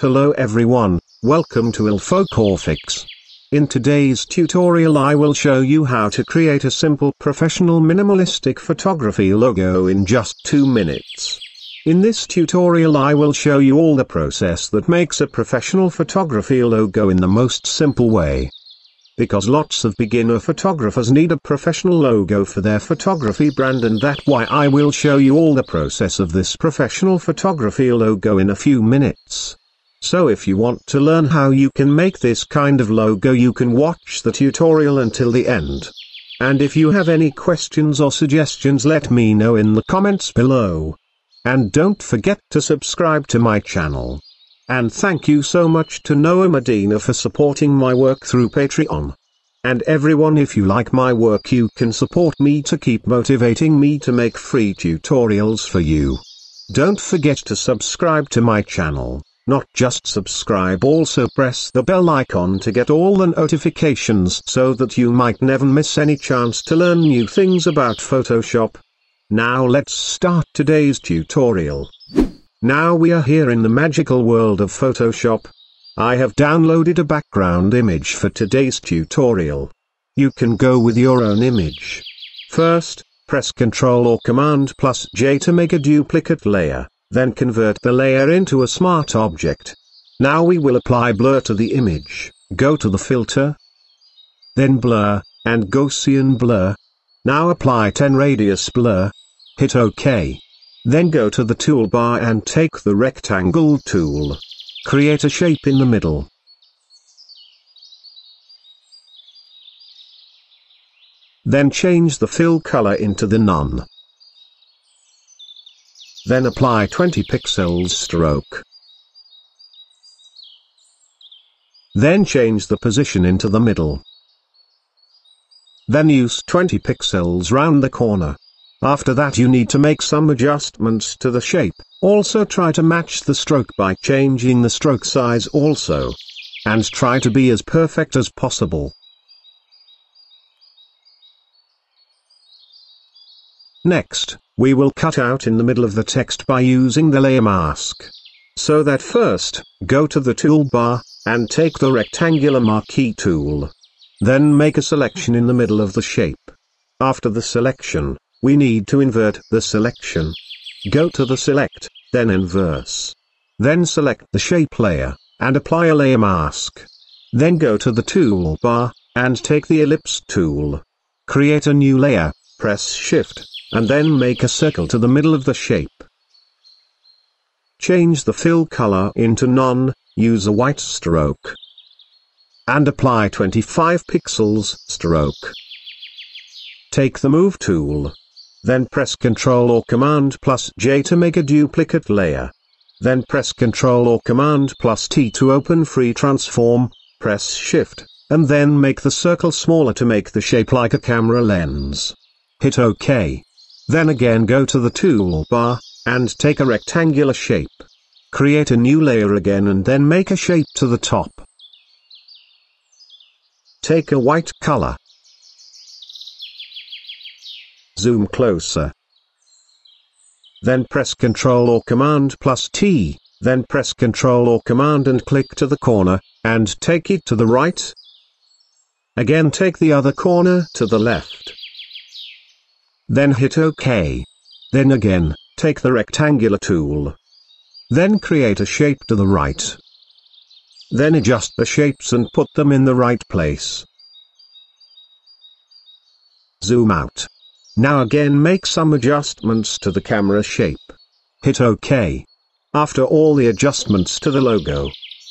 Hello everyone, welcome to Illphocorphics. In today's tutorial I will show you how to create a simple professional minimalistic photography logo in just 2 minutes. In this tutorial I will show you all the process that makes a professional photography logo in the most simple way. Because lots of beginner photographers need a professional logo for their photography brand and that why I will show you all the process of this professional photography logo in a few minutes. So if you want to learn how you can make this kind of logo you can watch the tutorial until the end. And if you have any questions or suggestions let me know in the comments below. And don't forget to subscribe to my channel. And thank you so much to Noah Medina for supporting my work through Patreon. And everyone if you like my work you can support me to keep motivating me to make free tutorials for you. Don't forget to subscribe to my channel. Not just subscribe also press the bell icon to get all the notifications so that you might never miss any chance to learn new things about Photoshop. Now let's start today's tutorial. Now we are here in the magical world of Photoshop. I have downloaded a background image for today's tutorial. You can go with your own image. First, press Ctrl or Command plus J to make a duplicate layer. Then convert the layer into a smart object. Now we will apply blur to the image, go to the filter, then blur, and Gaussian blur. Now apply 10 radius blur, hit OK. Then go to the toolbar and take the rectangle tool. Create a shape in the middle. Then change the fill color into the none. Then apply 20 pixels stroke. Then change the position into the middle. Then use 20 pixels round the corner. After that you need to make some adjustments to the shape, also try to match the stroke by changing the stroke size also. And try to be as perfect as possible. Next, we will cut out in the middle of the text by using the layer mask. So that first, go to the toolbar, and take the rectangular marquee tool. Then make a selection in the middle of the shape. After the selection, we need to invert the selection. Go to the select, then inverse. Then select the shape layer, and apply a layer mask. Then go to the toolbar, and take the ellipse tool. Create a new layer, press shift, and then make a circle to the middle of the shape. Change the fill color into none, use a white stroke. And apply 25 pixels stroke. Take the move tool. Then press Ctrl or Command plus J to make a duplicate layer. Then press Ctrl or Command plus T to open free transform, press Shift, and then make the circle smaller to make the shape like a camera lens. Hit OK. Then again go to the toolbar, and take a rectangular shape. Create a new layer again and then make a shape to the top. Take a white color. Zoom closer. Then press Ctrl or Command plus T, then press Ctrl or Command and click to the corner, and take it to the right. Again take the other corner to the left. Then hit OK. Then again, take the rectangular tool. Then create a shape to the right. Then adjust the shapes and put them in the right place. Zoom out. Now again make some adjustments to the camera shape. Hit OK. After all the adjustments to the logo,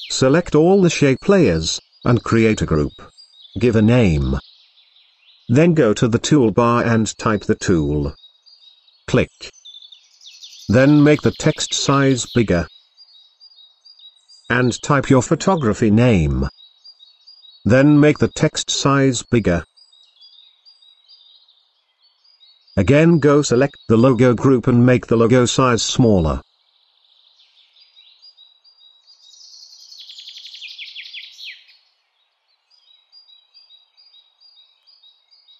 select all the shape layers, and create a group. Give a name. Then go to the toolbar and type the tool. Click. Then make the text size bigger. And type your photography name. Then make the text size bigger. Again go select the logo group and make the logo size smaller.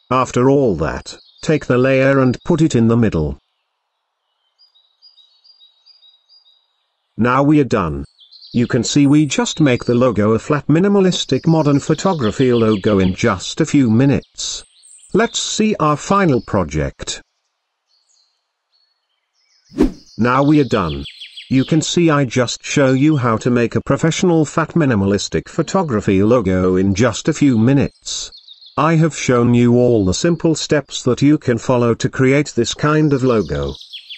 After all that, take the layer and put it in the middle. Now we are done. You can see we just make the logo a flat minimalistic modern photography logo in just a few minutes. Let's see our final project. Now we are done. You can see I just show you how to make a professional fat minimalistic photography logo in just a few minutes. I have shown you all the simple steps that you can follow to create this kind of logo.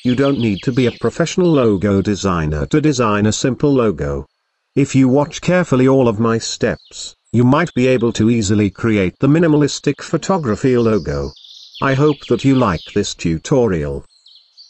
You don't need to be a professional logo designer to design a simple logo. If you watch carefully all of my steps, you might be able to easily create the minimalistic photography logo. I hope that you like this tutorial.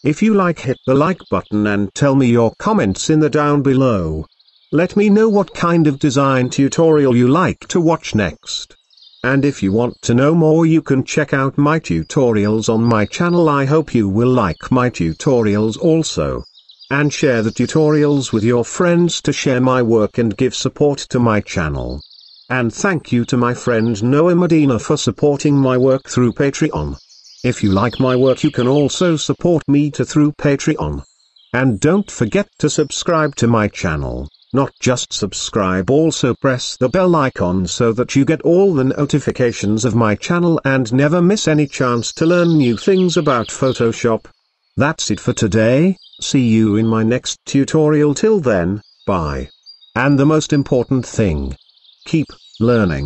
If you like hit the like button and tell me your comments in the down below. Let me know what kind of design tutorial you like to watch next. And if you want to know more you can check out my tutorials on my channel I hope you will like my tutorials also. And share the tutorials with your friends to share my work and give support to my channel. And thank you to my friend Noah Medina for supporting my work through Patreon. If you like my work you can also support me to through Patreon. And don't forget to subscribe to my channel. Not just subscribe also press the bell icon so that you get all the notifications of my channel and never miss any chance to learn new things about Photoshop. That's it for today, see you in my next tutorial till then, bye. And the most important thing. Keep learning.